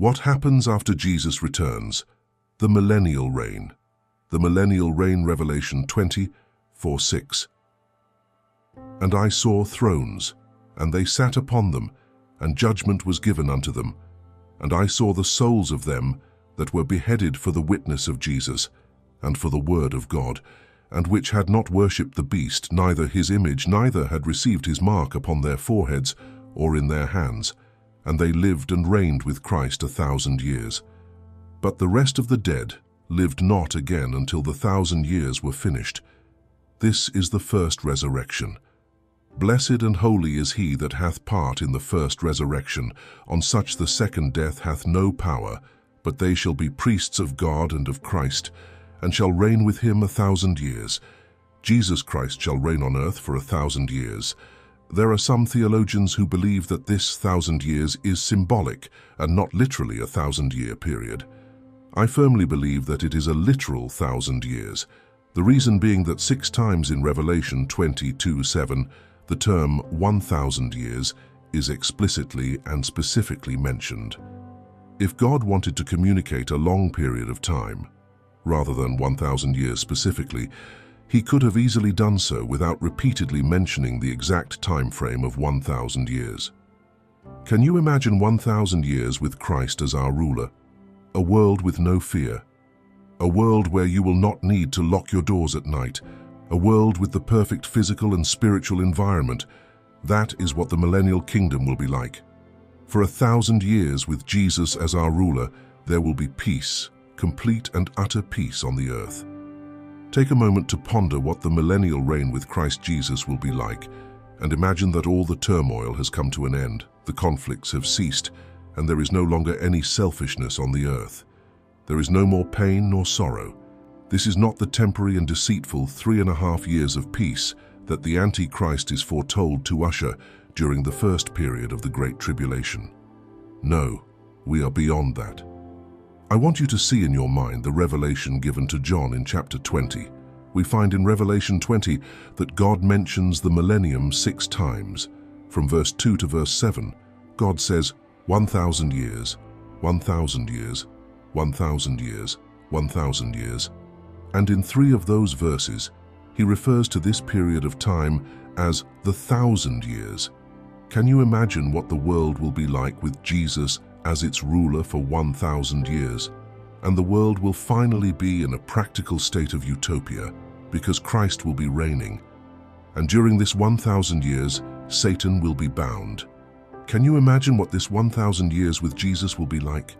What happens after Jesus returns? The millennial reign. The millennial reign, Revelation 20, 4, 6. And I saw thrones, and they sat upon them, and judgment was given unto them. And I saw the souls of them that were beheaded for the witness of Jesus, and for the word of God, and which had not worshipped the beast, neither his image, neither had received his mark upon their foreheads or in their hands, and they lived and reigned with Christ a thousand years. But the rest of the dead lived not again until the thousand years were finished. This is the first resurrection. Blessed and holy is he that hath part in the first resurrection. On such the second death hath no power, but they shall be priests of God and of Christ, and shall reign with him a thousand years. Jesus Christ shall reign on earth for a thousand years. There are some theologians who believe that this thousand years is symbolic and not literally a thousand-year period. I firmly believe that it is a literal thousand years, the reason being that six times in Revelation 22:7 the term 1,000 years is explicitly and specifically mentioned. If God wanted to communicate a long period of time, rather than 1,000 years specifically, he could have easily done so without repeatedly mentioning the exact time frame of 1,000 years. Can you imagine 1,000 years with Christ as our ruler? A world with no fear. A world where you will not need to lock your doors at night. A world with the perfect physical and spiritual environment. That is what the millennial kingdom will be like. For a thousand years with Jesus as our ruler, there will be peace, complete and utter peace on the earth. Take a moment to ponder what the millennial reign with Christ Jesus will be like, and imagine that all the turmoil has come to an end, the conflicts have ceased, and there is no longer any selfishness on the earth. There is no more pain nor sorrow. This is not the temporary and deceitful three and a half years of peace that the Antichrist is foretold to usher during the first period of the Great Tribulation. No, we are beyond that. I want you to see in your mind the revelation given to John in chapter 20. We find in Revelation 20 that God mentions the millennium six times. From verse 2 to verse 7, God says, 1,000 years, 1,000 years, 1,000 years, 1,000 years. And in three of those verses, he refers to this period of time as the thousand years. Can you imagine what the world will be like with Jesus as its ruler for 1,000 years, and the world will finally be in a practical state of utopia because Christ will be reigning. And during this 1,000 years, Satan will be bound. Can you imagine what this 1,000 years with Jesus will be like?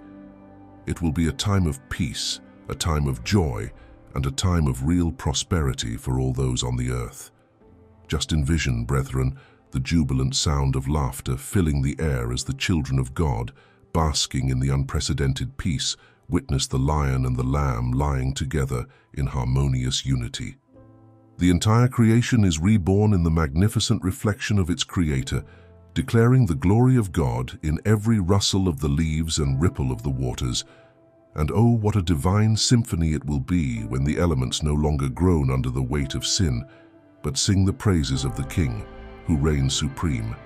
It will be a time of peace, a time of joy, and a time of real prosperity for all those on the earth. Just envision, brethren, the jubilant sound of laughter filling the air as the children of God basking in the unprecedented peace, witness the lion and the lamb lying together in harmonious unity. The entire creation is reborn in the magnificent reflection of its creator, declaring the glory of God in every rustle of the leaves and ripple of the waters. And oh, what a divine symphony it will be when the elements no longer groan under the weight of sin, but sing the praises of the King, who reigns supreme.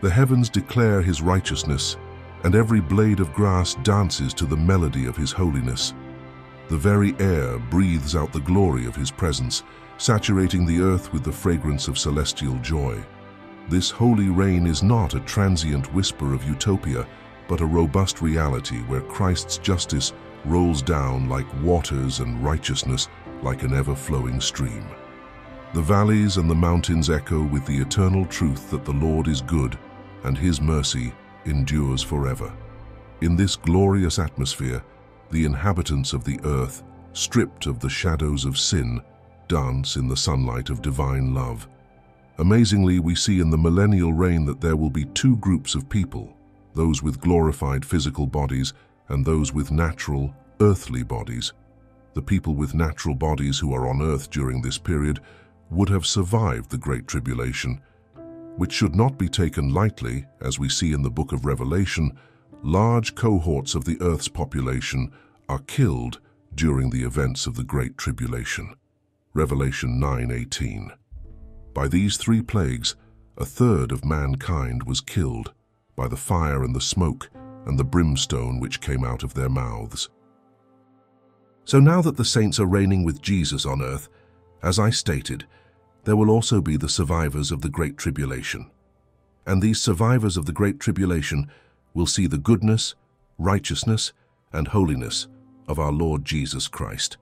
The heavens declare his righteousness, and every blade of grass dances to the melody of his holiness. The very air breathes out the glory of his presence, saturating the earth with the fragrance of celestial joy. This holy reign is not a transient whisper of utopia, but a robust reality where Christ's justice rolls down like waters and righteousness like an ever-flowing stream. The valleys and the mountains echo with the eternal truth that the Lord is good and his mercy endures forever. In this glorious atmosphere, the inhabitants of the earth, stripped of the shadows of sin, dance in the sunlight of divine love. Amazingly, we see in the millennial reign that there will be two groups of people, those with glorified physical bodies and those with natural, earthly bodies. The people with natural bodies who are on earth during this period would have survived the Great Tribulation which should not be taken lightly, as we see in the book of Revelation, large cohorts of the earth's population are killed during the events of the Great Tribulation. Revelation 9:18. By these three plagues, a third of mankind was killed by the fire and the smoke, and the brimstone which came out of their mouths. So now that the saints are reigning with Jesus on earth, as I stated, there will also be the survivors of the Great Tribulation. And these survivors of the Great Tribulation will see the goodness, righteousness, and holiness of our Lord Jesus Christ.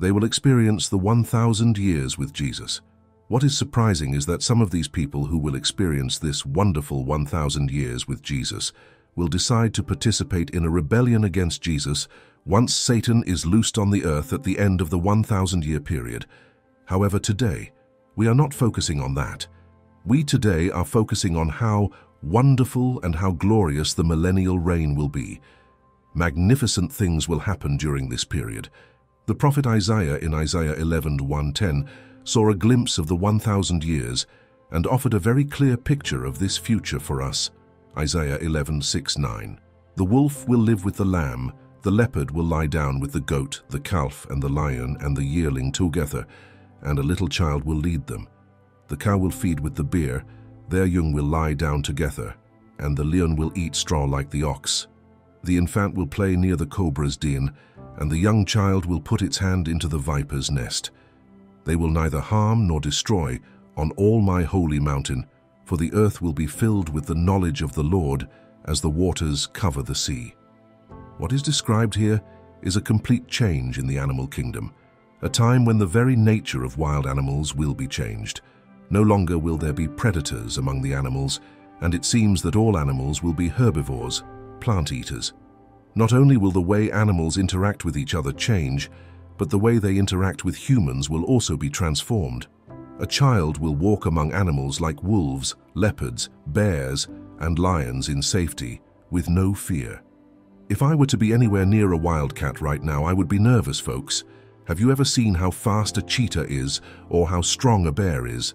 They will experience the 1,000 years with Jesus. What is surprising is that some of these people who will experience this wonderful 1,000 years with Jesus will decide to participate in a rebellion against Jesus once Satan is loosed on the earth at the end of the 1,000-year period. However, today, we are not focusing on that. We today are focusing on how wonderful and how glorious the millennial reign will be. Magnificent things will happen during this period. The prophet Isaiah in Isaiah 11:110 saw a glimpse of the 1,000 years and offered a very clear picture of this future for us. Isaiah 11:6-9. The wolf will live with the lamb, the leopard will lie down with the goat, the calf and the lion and the yearling together, and a little child will lead them. The cow will feed with the bear, their young will lie down together, and the lion will eat straw like the ox. The infant will play near the cobra's den, and the young child will put its hand into the viper's nest. They will neither harm nor destroy on all my holy mountain, for the earth will be filled with the knowledge of the Lord as the waters cover the sea. What is described here is a complete change in the animal kingdom, a time when the very nature of wild animals will be changed. No longer will there be predators among the animals, and it seems that all animals will be herbivores, plant eaters. Not only will the way animals interact with each other change, but the way they interact with humans will also be transformed. A child will walk among animals like wolves, leopards, bears, and lions in safety, with no fear. If I were to be anywhere near a wildcat right now, I would be nervous, folks. Have you ever seen how fast a cheetah is or how strong a bear is?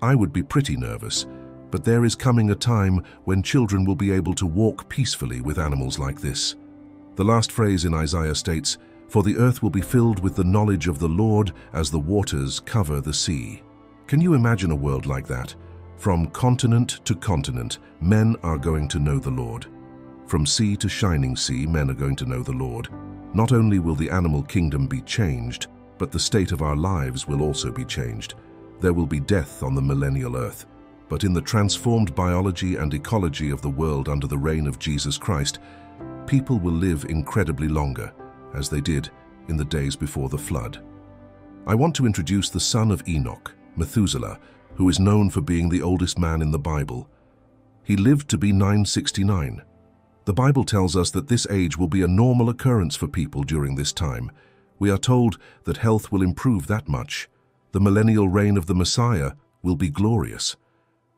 I would be pretty nervous, but there is coming a time when children will be able to walk peacefully with animals like this. The last phrase in Isaiah states, For the earth will be filled with the knowledge of the Lord as the waters cover the sea. Can you imagine a world like that? From continent to continent, men are going to know the Lord. From sea to shining sea, men are going to know the Lord. Not only will the animal kingdom be changed, but the state of our lives will also be changed. There will be death on the millennial earth, but in the transformed biology and ecology of the world under the reign of Jesus Christ, people will live incredibly longer, as they did in the days before the flood. I want to introduce the son of Enoch, Methuselah, who is known for being the oldest man in the Bible. He lived to be 969. The Bible tells us that this age will be a normal occurrence for people during this time. We are told that health will improve that much. The millennial reign of the Messiah will be glorious.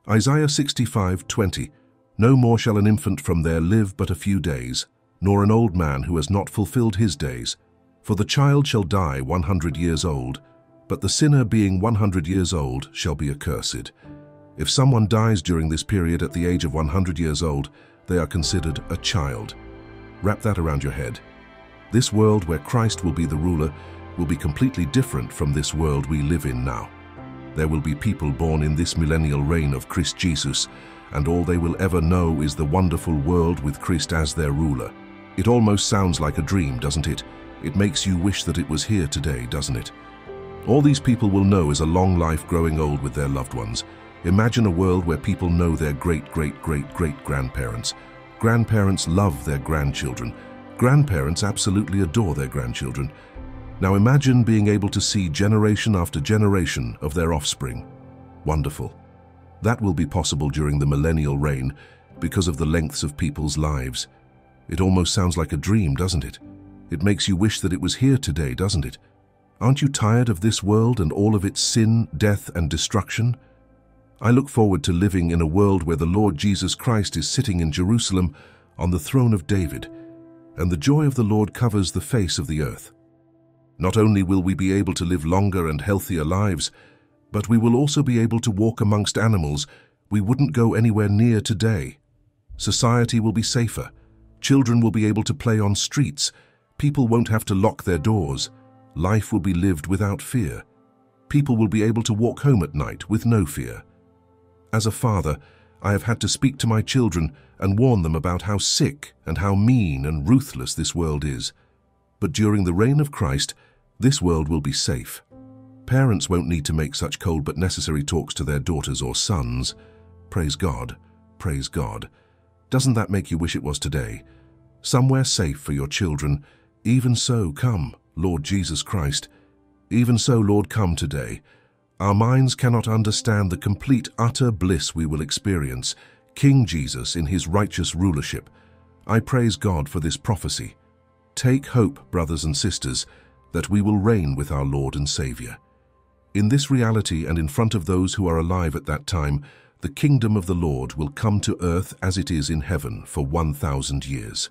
Isaiah 65:20 No more shall an infant from there live but a few days nor an old man who has not fulfilled his days. For the child shall die 100 years old, but the sinner being 100 years old shall be accursed. If someone dies during this period at the age of 100 years old, they are considered a child. Wrap that around your head. This world where Christ will be the ruler will be completely different from this world we live in now. There will be people born in this millennial reign of Christ Jesus, and all they will ever know is the wonderful world with Christ as their ruler. It almost sounds like a dream, doesn't it? It makes you wish that it was here today, doesn't it? All these people will know is a long life growing old with their loved ones. Imagine a world where people know their great-great-great-great-grandparents. Grandparents love their grandchildren. Grandparents absolutely adore their grandchildren. Now imagine being able to see generation after generation of their offspring. Wonderful. That will be possible during the millennial reign because of the lengths of people's lives. It almost sounds like a dream, doesn't it? It makes you wish that it was here today, doesn't it? Aren't you tired of this world and all of its sin, death and destruction? I look forward to living in a world where the Lord Jesus Christ is sitting in Jerusalem on the throne of David, and the joy of the Lord covers the face of the earth. Not only will we be able to live longer and healthier lives, but we will also be able to walk amongst animals we wouldn't go anywhere near today. Society will be safer, Children will be able to play on streets. People won't have to lock their doors. Life will be lived without fear. People will be able to walk home at night with no fear. As a father, I have had to speak to my children and warn them about how sick and how mean and ruthless this world is. But during the reign of Christ, this world will be safe. Parents won't need to make such cold but necessary talks to their daughters or sons. Praise God, praise God. Doesn't that make you wish it was today? Somewhere safe for your children. Even so, come, Lord Jesus Christ. Even so, Lord, come today. Our minds cannot understand the complete, utter bliss we will experience, King Jesus in his righteous rulership. I praise God for this prophecy. Take hope, brothers and sisters, that we will reign with our Lord and Saviour. In this reality and in front of those who are alive at that time, the kingdom of the Lord will come to earth as it is in heaven for 1,000 years.